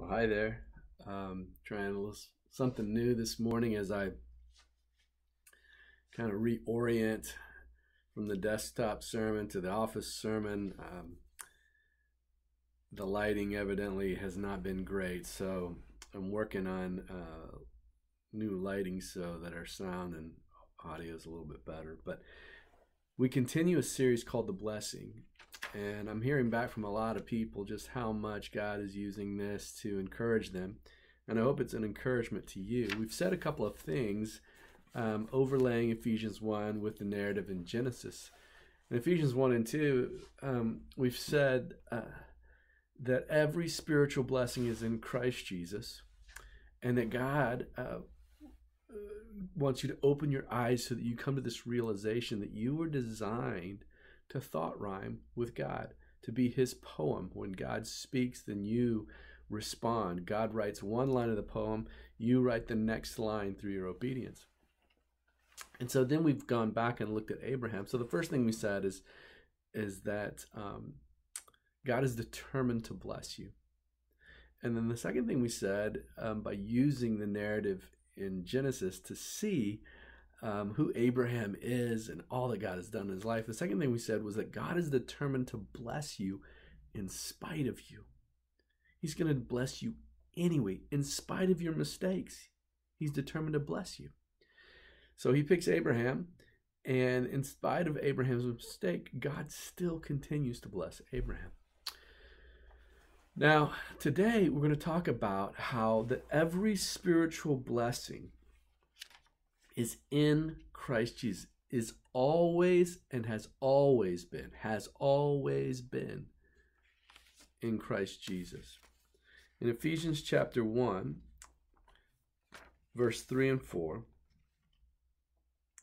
Well, hi there. Um, trying a little, something new this morning as I kind of reorient from the desktop sermon to the office sermon. Um, the lighting evidently has not been great, so I'm working on uh, new lighting so that our sound and audio is a little bit better. But we continue a series called The Blessing, and I'm hearing back from a lot of people just how much God is using this to encourage them. And I hope it's an encouragement to you. We've said a couple of things um, overlaying Ephesians 1 with the narrative in Genesis. In Ephesians 1 and 2, um, we've said uh, that every spiritual blessing is in Christ Jesus, and that God uh, wants you to open your eyes so that you come to this realization that you were designed to thought rhyme with God, to be his poem. When God speaks, then you respond. God writes one line of the poem, you write the next line through your obedience. And so then we've gone back and looked at Abraham. So the first thing we said is, is that um, God is determined to bless you. And then the second thing we said, um, by using the narrative in Genesis to see um, who Abraham is and all that God has done in his life. The second thing we said was that God is determined to bless you in spite of you. He's going to bless you anyway, in spite of your mistakes. He's determined to bless you. So he picks Abraham, and in spite of Abraham's mistake, God still continues to bless Abraham. Now, today we're going to talk about how that every spiritual blessing is in Christ Jesus, is always and has always been, has always been in Christ Jesus. In Ephesians chapter 1, verse 3 and 4,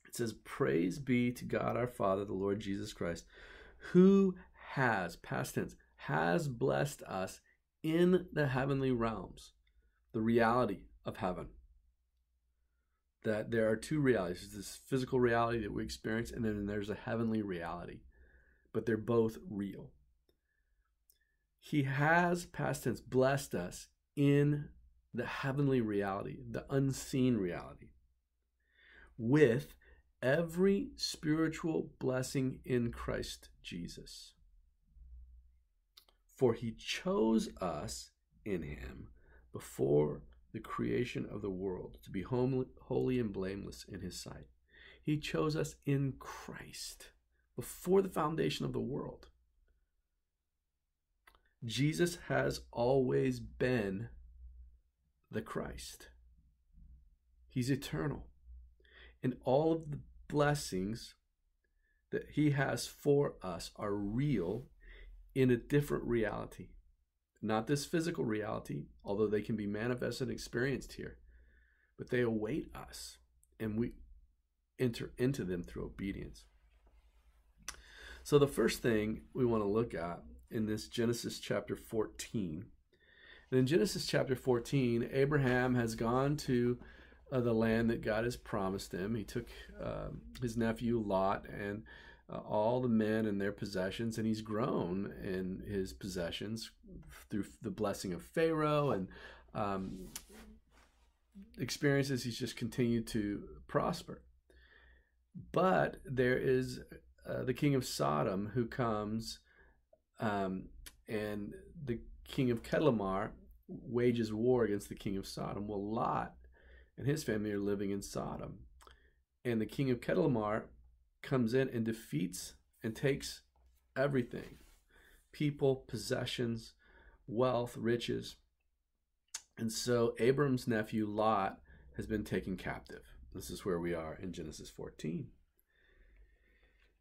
it says, Praise be to God our Father, the Lord Jesus Christ, who has, past tense, has blessed us in the heavenly realms, the reality of heaven that there are two realities there's this physical reality that we experience, and then there's a heavenly reality, but they're both real. He has, past tense, blessed us in the heavenly reality, the unseen reality, with every spiritual blessing in Christ Jesus. For he chose us in him before the creation of the world, to be holy and blameless in his sight. He chose us in Christ before the foundation of the world. Jesus has always been the Christ. He's eternal. And all of the blessings that he has for us are real in a different reality. Not this physical reality, although they can be manifested and experienced here, but they await us, and we enter into them through obedience. So, the first thing we want to look at in this Genesis chapter 14. And in Genesis chapter 14, Abraham has gone to uh, the land that God has promised him. He took uh, his nephew Lot and uh, all the men and their possessions, and he's grown in his possessions through the blessing of Pharaoh and um, experiences. He's just continued to prosper. But there is uh, the king of Sodom who comes, um, and the king of Kedorlaomer wages war against the king of Sodom. Well, Lot and his family are living in Sodom. And the king of Kedorlaomer comes in and defeats and takes everything people, possessions, wealth, riches. And so Abram's nephew Lot has been taken captive. This is where we are in Genesis 14.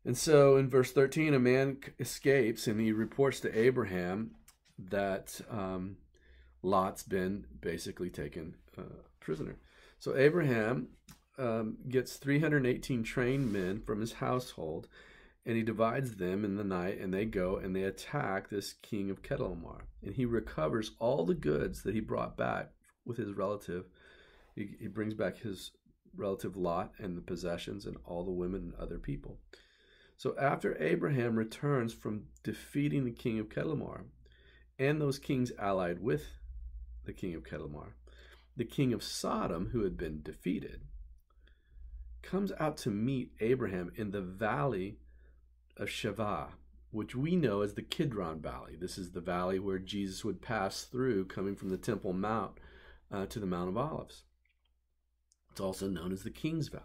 And so in verse 13, a man escapes and he reports to Abraham that um, Lot's been basically taken uh, prisoner. So Abraham um, gets 318 trained men from his household, and he divides them in the night, and they go and they attack this king of Kedorlaomer. And he recovers all the goods that he brought back with his relative. He, he brings back his relative Lot and the possessions and all the women and other people. So after Abraham returns from defeating the king of Kedorlaomer and those kings allied with the king of Kedorlaomer. The king of Sodom, who had been defeated, comes out to meet Abraham in the valley of Shaveh, which we know as the Kidron Valley. This is the valley where Jesus would pass through coming from the Temple Mount uh, to the Mount of Olives. It's also known as the King's Valley.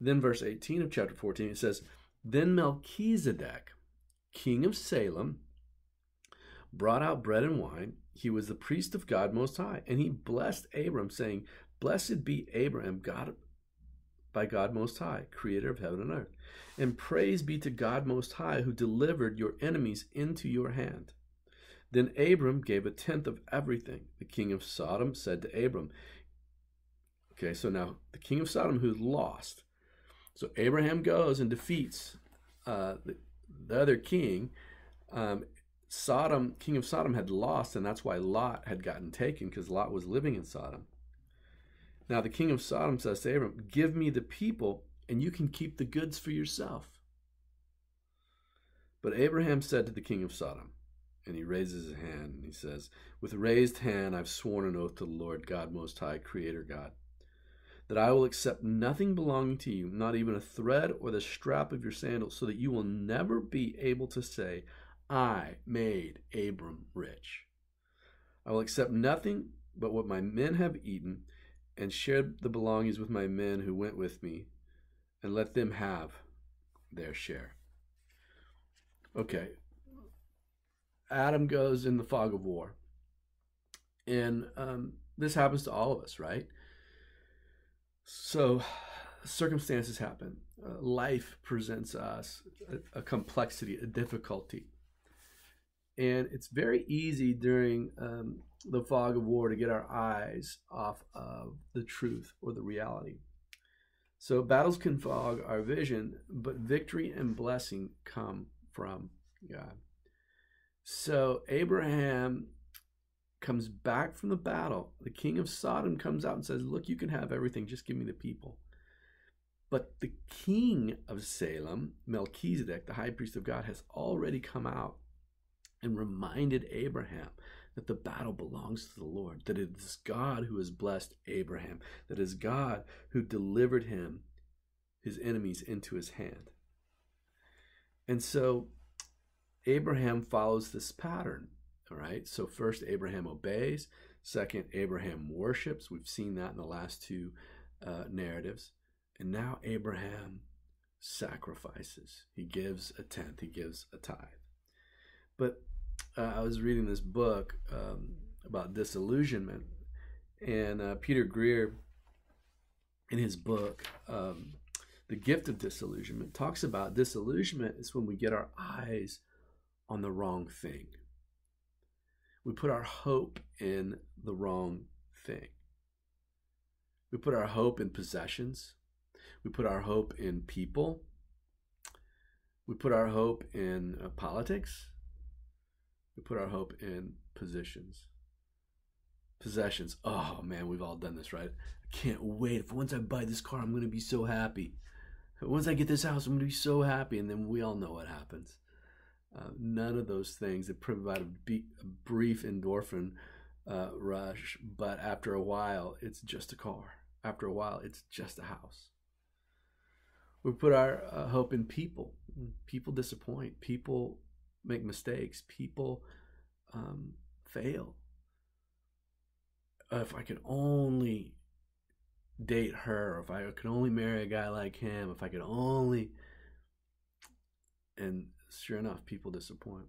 Then, verse 18 of chapter 14, it says, Then Melchizedek, king of Salem, brought out bread and wine. He was the priest of God Most High, and he blessed Abram, saying, Blessed be Abraham, God by God Most High, creator of heaven and earth. And praise be to God Most High, who delivered your enemies into your hand. Then Abram gave a tenth of everything. The king of Sodom said to Abram, Okay, so now the king of Sodom who's lost. So Abraham goes and defeats uh, the, the other king. Um, Sodom, king of Sodom, had lost, and that's why Lot had gotten taken because Lot was living in Sodom. Now the king of Sodom says to Abram, Give me the people, and you can keep the goods for yourself. But Abraham said to the king of Sodom, and he raises his hand and he says, With raised hand I've sworn an oath to the Lord God Most High, Creator God, that I will accept nothing belonging to you, not even a thread or the strap of your sandal, so that you will never be able to say, I made Abram rich. I will accept nothing but what my men have eaten, and shared the belongings with my men who went with me, and let them have their share. Okay, Adam goes in the fog of war. And um, this happens to all of us, right? So circumstances happen. Uh, life presents us a, a, complexity, a difficulty. And it's very easy during um, the fog of war to get our eyes off of the truth or the reality. So battles can fog our vision, but victory and blessing come from God. So Abraham comes back from the battle. The king of Sodom comes out and says, Look, you can have everything, just give me the people. But the king of Salem, Melchizedek, the high priest of God, has already come out and reminded Abraham that the battle belongs to the Lord, that it is God who has blessed Abraham, that it is God who delivered him, his enemies, into his hand. And so Abraham follows this pattern. All right. So, first, Abraham obeys. Second, Abraham worships. We've seen that in the last two uh, narratives. And now, Abraham sacrifices. He gives a tenth, he gives a tithe. But uh, I was reading this book um, about disillusionment, and uh, Peter Greer, in his book, um, The Gift of Disillusionment, talks about disillusionment is when we get our eyes on the wrong thing. We put our hope in the wrong thing. We put our hope in possessions. We put our hope in people. We put our hope in uh, politics. We put our hope in positions. Possessions. Oh man, we've all done this, right? I can't wait. If once I buy this car, I'm going to be so happy. Once I get this house, I'm going to be so happy. And then we all know what happens. Uh, none of those things that provide a, brief endorphin uh, rush, but after a while, it's just a car. After a while, it's just a house. We put our uh, hope in people. People disappoint. People make mistakes. People um, fail. if I could only date her, if I could only marry a guy like him, if I could only. And sure enough, people disappoint.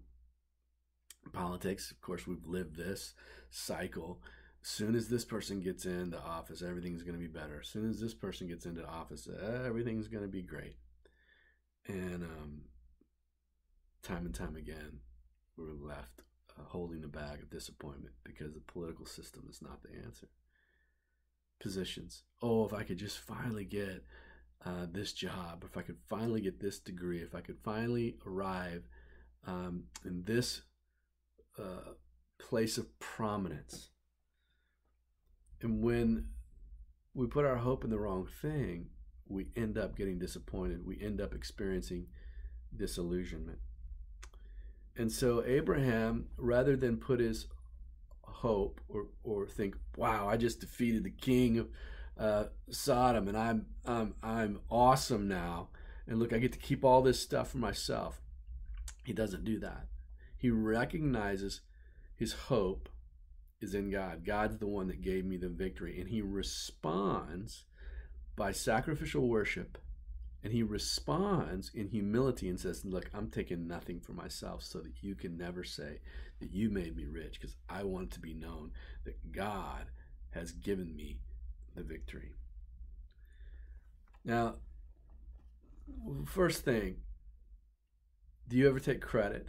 Politics, of course, we've lived this cycle. As soon as this person gets into office, everything's going to be better. As soon as this person gets into office, everything's going to be great. And um, time and time again, we're left uh, holding the bag of disappointment because the political system is not the answer. Positions. Oh, if I could just finally get uh, this job, if I could finally get this degree, if I could finally arrive um, in this uh, place of prominence. And when we put our hope in the wrong thing, we end up getting disappointed. We end up experiencing disillusionment. And so Abraham, rather than put his hope or, or think, wow, I just defeated the king of uh, Sodom and I'm, I'm, I'm awesome now. And look, I get to keep all this stuff for myself. He doesn't do that. He recognizes his hope is in God. God's the one that gave me the victory. And he responds by sacrificial worship. And he responds in humility and says, Look, I'm taking nothing for myself so that you can never say that you made me rich because I want to be known that God has given me the victory. Now, first thing, do you ever take credit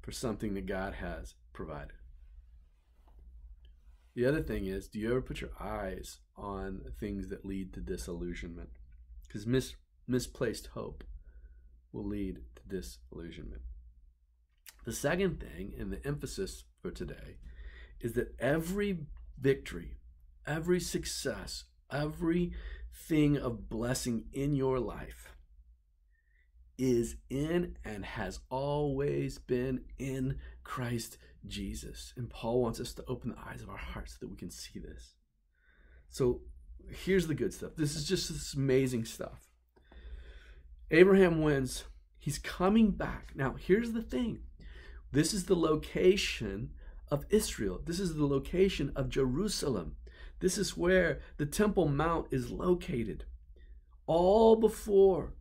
for something that God has provided? The other thing is, do you ever put your eyes on things that lead to disillusionment? Because misplaced hope will lead to disillusionment. The second thing, and the emphasis for today, is that every victory, every success, every thing of blessing in your life is in and has always been in Christ Jesus. And Paul wants us to open the eyes of our hearts so that we can see this. So here's the good stuff. This is just this amazing stuff. Abraham wins. He's coming back. Now, here's the thing this is the location of Israel, this is the location of Jerusalem. This is where the Temple Mount is located. All before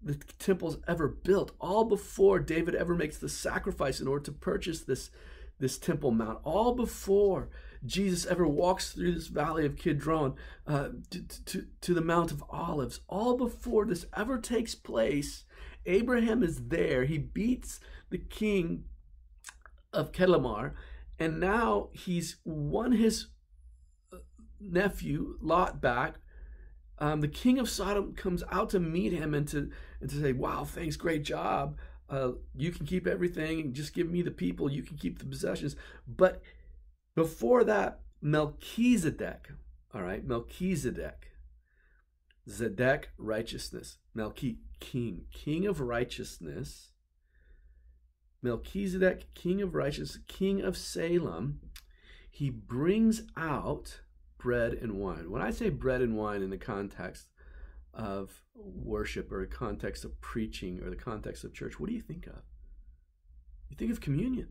the temple's ever built, all before David ever makes the sacrifice in order to purchase this, this Temple Mount, all before Jesus ever walks through this valley of Kidron uh, to, to, to the Mount of Olives, all before this ever takes place, Abraham is there. He beats the king of Kedemar, and now he's won his uh, nephew Lot back um, the king of Sodom comes out to meet him and to and to say, "Wow, thanks, great job. Uh, you can keep everything just give me the people. You can keep the possessions." But before that, Melchizedek, all right, Melchizedek, Zedek, righteousness, Melchi, king, king of righteousness. Melchizedek, king of righteousness, king of Salem, he brings out bread and wine. When I say bread and wine in the context of worship or the context of preaching or the context of church, what do you think of? You think of communion.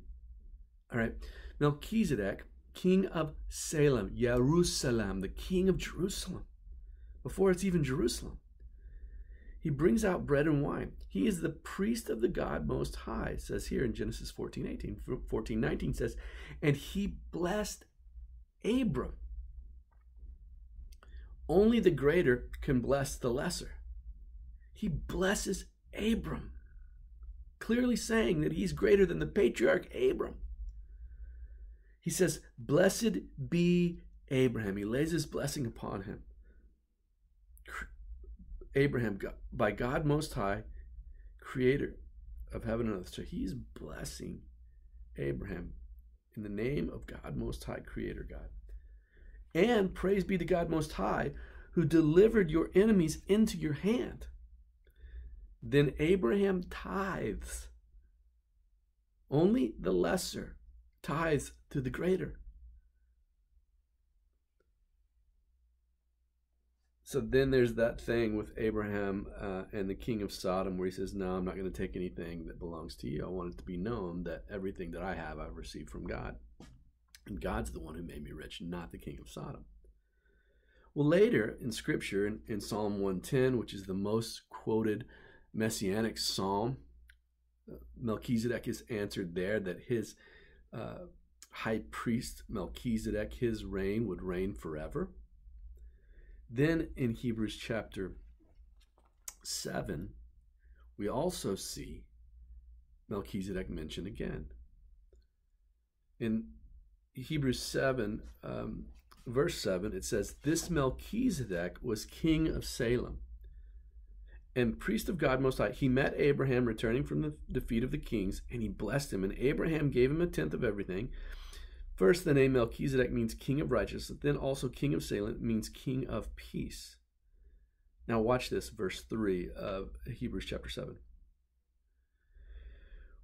All right. Melchizedek, king of Salem, Jerusalem, the king of Jerusalem, before it's even Jerusalem. He brings out bread and wine. He is the priest of the God Most High, says here in Genesis 14, 18. 14, 19 says, and he blessed Abram only the greater can bless the lesser. He blesses Abram, clearly saying that he's greater than the patriarch Abram. He says, Blessed be Abraham. He lays his blessing upon him. Abraham, by God Most High, creator of heaven and earth. So he's blessing Abraham in the name of God Most High, Creator God. And praise be to God Most High, who delivered your enemies into your hand. Then Abraham tithes. Only the lesser tithes to the greater. So then there's that thing with Abraham uh, and the king of Sodom where he says, No, I'm not going to take anything that belongs to you. I want it to be known that everything that I have, I've received from God. And God's the one who made me rich, not the king of Sodom. Well, later in Scripture, in, in Psalm 110, which is the most quoted messianic psalm, uh, Melchizedek is answered there that his uh, high priest Melchizedek, his reign would reign forever. Then in Hebrews chapter 7, we also see Melchizedek mentioned again. In Hebrews 7, um, verse 7, it says, This Melchizedek was king of Salem and priest of God Most High. He met Abraham returning from the defeat of the kings, and he blessed him. And Abraham gave him a tenth of everything. First, the name Melchizedek means king of righteousness. Then, also, king of Salem means king of peace. Now, watch this, verse 3 of Hebrews chapter 7.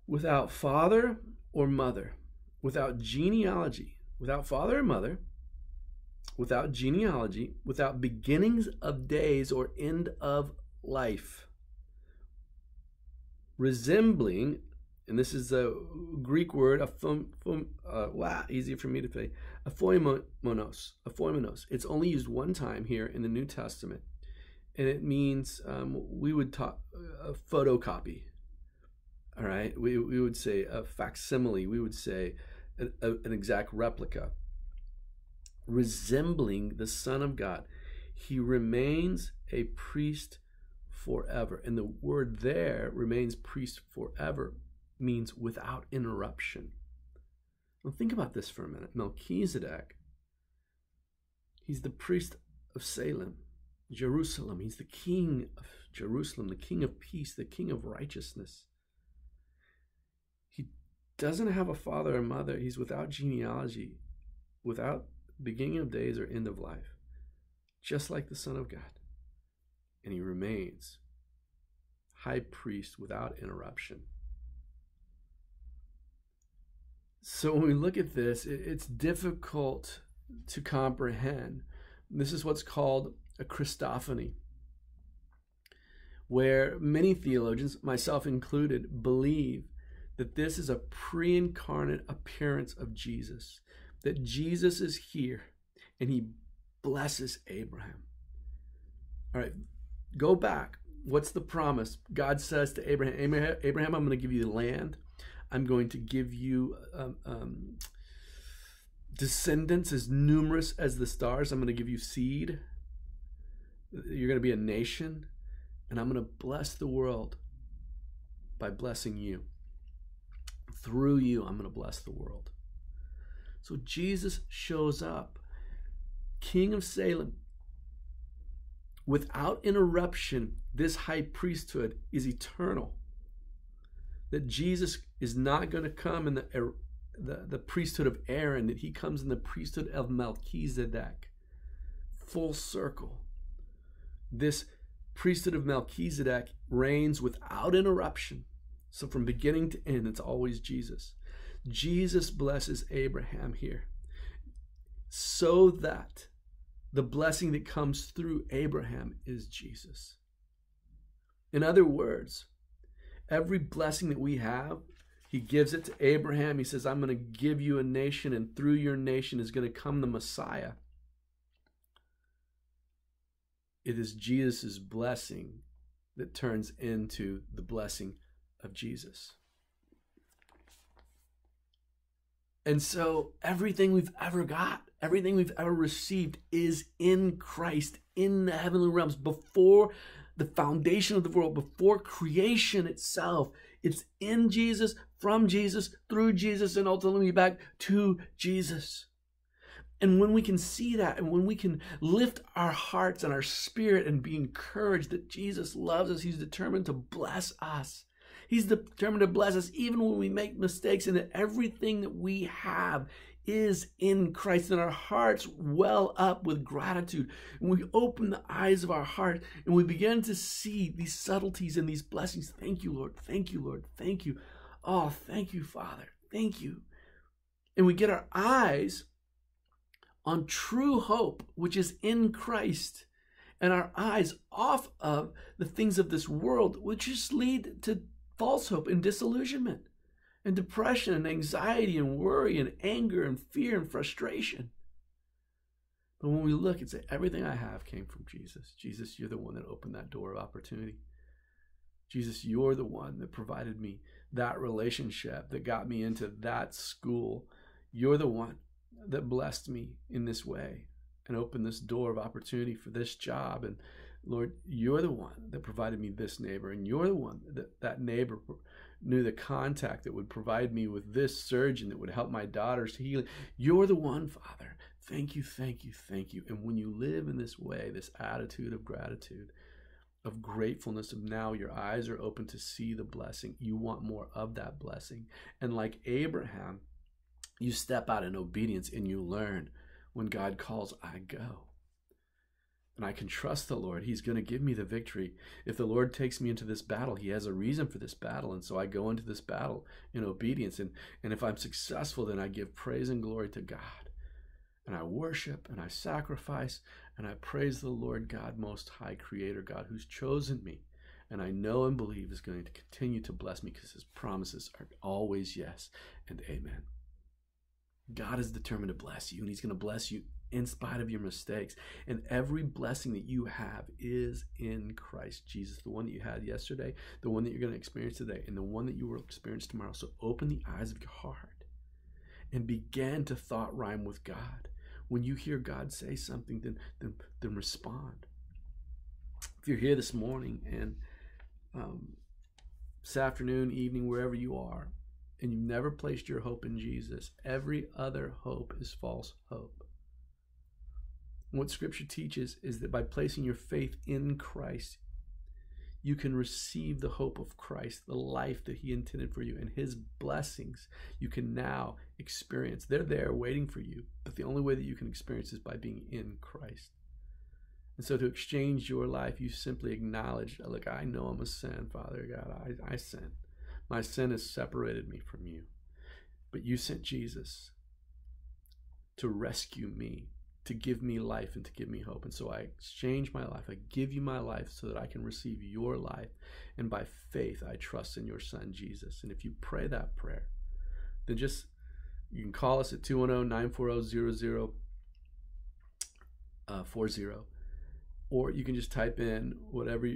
without father or mother, without genealogy, without father or mother, without genealogy, without beginnings of days or end of life, resembling, and this is a Greek word, a phom, phom, uh, wow, easy for me to say, a phoimonos, a phoimonos. It's only used one time here in the New Testament, and it means um, we would talk a photocopy. All right, we, we would say a facsimile. We would say a, a, an exact replica resembling the Son of God. He remains a priest forever. And the word there, remains priest forever, means without interruption. Now think about this for a minute. Melchizedek, he's the priest of Salem, Jerusalem. He's the king of Jerusalem, the king of peace, the king of righteousness. He doesn't have a father or mother. He's without genealogy, without beginning of days or end of life, just like the Son of God. And he remains high priest without interruption. So when we look at this, it's difficult to comprehend. This is what's called a Christophany, where many theologians, myself included, believe that this is a pre incarnate appearance of Jesus that Jesus is here and he blesses Abraham. All right, go back. What's the promise? God says to Abraham, Abraham, I'm going to give you the land. I'm going to give you um, um, descendants as numerous as the stars. I'm going to give you seed. You're going to be a nation. And I'm going to bless the world by blessing you. Through you, I'm going to bless the world. So Jesus shows up, King of Salem. Without interruption, this high priesthood is eternal. That Jesus is not going to come in the, er, the, the priesthood of Aaron, that he comes in the priesthood of Melchizedek. Full circle. This priesthood of Melchizedek reigns without interruption. So from beginning to end, it's always Jesus. Jesus blesses Abraham here so that the blessing that comes through Abraham is Jesus. In other words, every blessing that we have, he gives it to Abraham. He says, I'm going to give you a nation, and through your nation is going to come the Messiah. It is Jesus' blessing that turns into the blessing of Jesus. And so everything we've ever got, everything we've ever received is in Christ, in the heavenly realms, before the foundation of the world, before creation itself. It's in Jesus, from Jesus, through Jesus, and ultimately back to Jesus. And when we can see that, and when we can lift our hearts and our spirit and be encouraged that Jesus loves us, He's determined to bless us. He's determined to bless us even when we make mistakes, and that everything that we have is in Christ, and our hearts well up with gratitude. And we open the eyes of our heart and we begin to see these subtleties and these blessings. Thank you, Lord. Thank you, Lord. Thank you. Oh, thank you, Father. Thank you. And we get our eyes on true hope, which is in Christ, and our eyes off of the things of this world, which just lead to false hope and disillusionment and depression and anxiety and worry and anger and fear and frustration. But when we look and say, everything I have came from Jesus, Jesus, you're the one that opened that door of opportunity. Jesus, you're the one that provided me that relationship, that got me into that school. You're the one that blessed me in this way and opened this door of opportunity for this job and Lord, you're the one that provided me this neighbor, and you're the one that that neighbor knew the contact that would provide me with this surgeon that would help my daughter's healing. You're the one, Father. Thank you, thank you, thank you. And when you live in this way, this attitude of gratitude, of gratefulness, of now your eyes are open to see the blessing, you want more of that blessing. And like Abraham, you step out in obedience and you learn when God calls, I go. And I can trust the Lord. He's going to give me the victory. If the Lord takes me into this battle, He has a reason for this battle. And so I go into this battle in obedience. And, and if I'm successful, then I give praise and glory to God. And I worship and I sacrifice and I praise the Lord God, Most High Creator, God, who's chosen me. And I know and believe is going to continue to bless me because His promises are always yes and amen. God is determined to bless you, and He's going to bless you in spite of your mistakes. And every blessing that you have is in Christ Jesus, the one that you had yesterday, the one that you're going to experience today, and the one that you will experience tomorrow. So open the eyes of your heart and begin to thought rhyme with God. When you hear God say something, then then, then respond. If you're here this morning and um, this afternoon, evening, wherever you are, and you've never placed your hope in Jesus, every other hope is false hope. What Scripture teaches is that by placing your faith in Christ, you can receive the hope of Christ, the life that He intended for you, and His blessings you can now experience. They're there waiting for you, but the only way that you can experience is by being in Christ. And so to exchange your life, you simply acknowledge, look, I know I'm a sin, Father God. I, I sin. My sin has separated me from you. But you sent Jesus to rescue me, to give me life, and to give me hope. And so I exchange my life. I give you my life so that I can receive your life. And by faith, I trust in your Son, Jesus. And if you pray that prayer, then just you can call us at 210 940 0040 or you can just type in whatever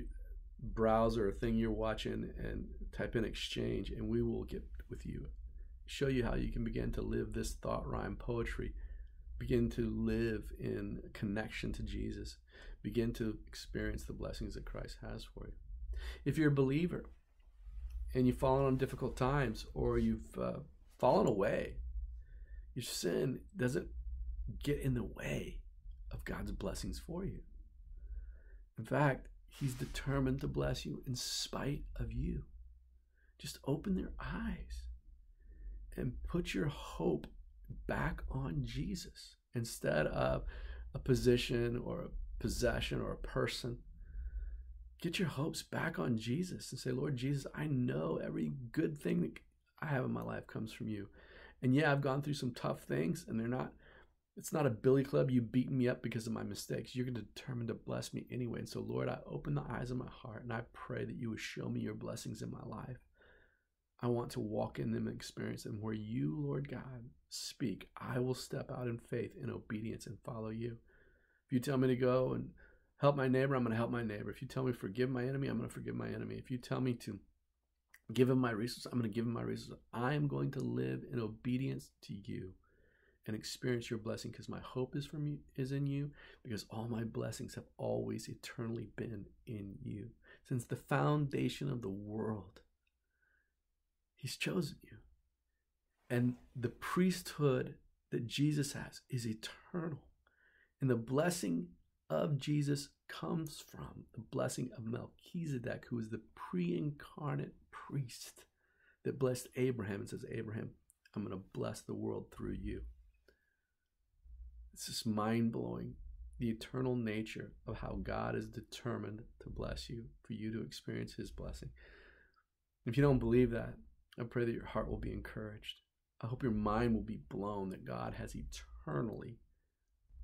browser or thing you're watching and type in exchange and we will get with you show you how you can begin to live this thought rhyme poetry begin to live in connection to jesus begin to experience the blessings that christ has for you if you're a believer and you've fallen on difficult times or you've uh, fallen away your sin doesn't get in the way of god's blessings for you in fact, He's determined to bless you in spite of you. Just open their eyes and put your hope back on Jesus instead of a position or a possession or a person. Get your hopes back on Jesus and say, Lord Jesus, I know every good thing that I have in my life comes from you. And yeah, I've gone through some tough things and they're not it's not a billy club, you beat me up because of my mistakes. You're determined to bless me anyway. And so, Lord, I open the eyes of my heart and I pray that you would show me your blessings in my life. I want to walk in them and experience them. Where you, Lord God, speak, I will step out in faith and obedience and follow you. If you tell me to go and help my neighbor, I'm going to help my neighbor. If you tell me to forgive my enemy, I'm going to forgive my enemy. If you tell me to give him my resources, I'm going to give him my resources. I am going to live in obedience to you and experience your blessing because my hope is from you is in you because all my blessings have always eternally been in you since the foundation of the world he's chosen you. And the priesthood that Jesus has is eternal. And the blessing of Jesus comes from the blessing of Melchizedek who is the pre-incarnate priest that blessed Abraham and says Abraham I'm going to bless the world through you. It's just mind blowing the eternal nature of how God is determined to bless you, for you to experience His blessing. If you don't believe that, I pray that your heart will be encouraged. I hope your mind will be blown that God has eternally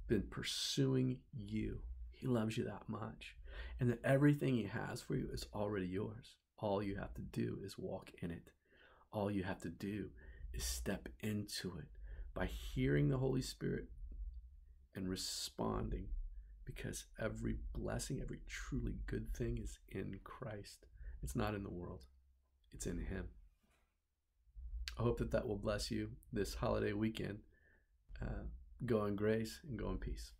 been pursuing you. He loves you that much. And that everything He has for you is already yours. All you have to do is walk in it. All you have to do is step into it by hearing the Holy Spirit and responding because every blessing, every truly good thing is in Christ. It's not in the world, it's in Him. I hope that that will bless you this holiday weekend. Uh, go in grace and go in peace.